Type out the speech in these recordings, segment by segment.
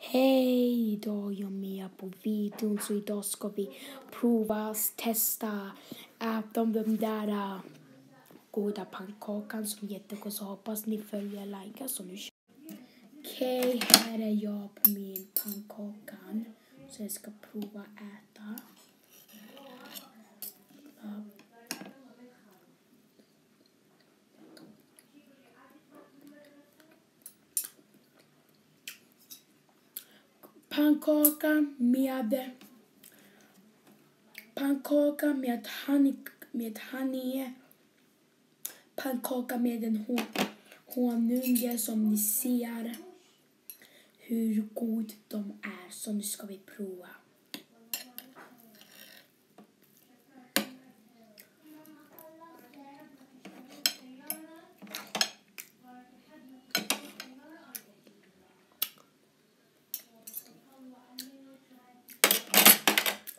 Hej! Idag är jag med på videon så idag ska vi prova, testa, äh, äta de där äh, goda pannkakan som är jättegod så hoppas ni följer och likar så nu Okej, okay, här är jag på min pannkakan så jag ska prova äta. Pannkaka med pannkaka med honey, med honey pannkaka med en honung som ni ser hur god de är. Så nu ska vi prova.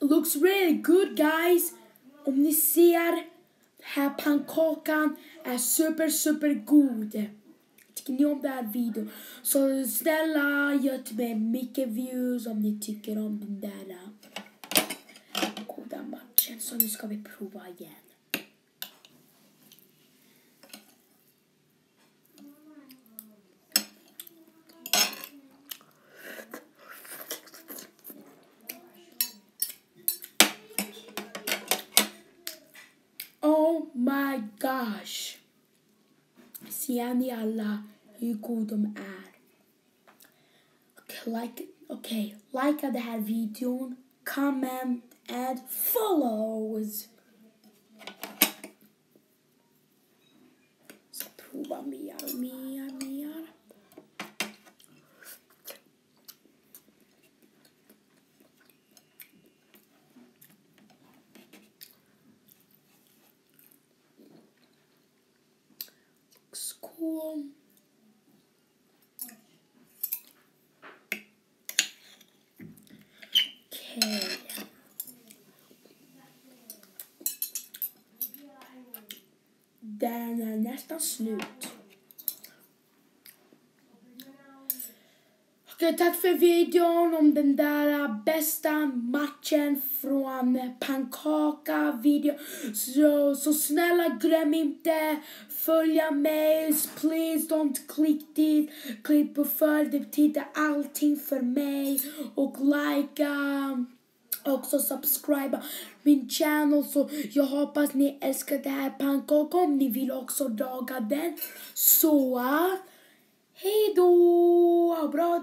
Looks really good guys. Om ni ser, den här pannkakan är super, super god. Tycker ni om den här videon? Så snälla gör till mig mycket views om ni tycker om den där äh, goda matchen. Så nu ska vi prova igen. My gosh! Ser ni alla hur god är? Like, okay, like den här comment and follows. Så prova mer. Cool. Okay. Den är nästan slut. Okej, tack för videon om den där äh, bästa matchen från pannkaka video. Så, så snälla glöm inte följa mig. Please don't click dit. Klick på följ, det betyder allting för mig. Och likea. Äh, också subscribe min channel så jag hoppas ni älskar det här pannkakan om ni vill också laga den. Så, äh, hej då! Bra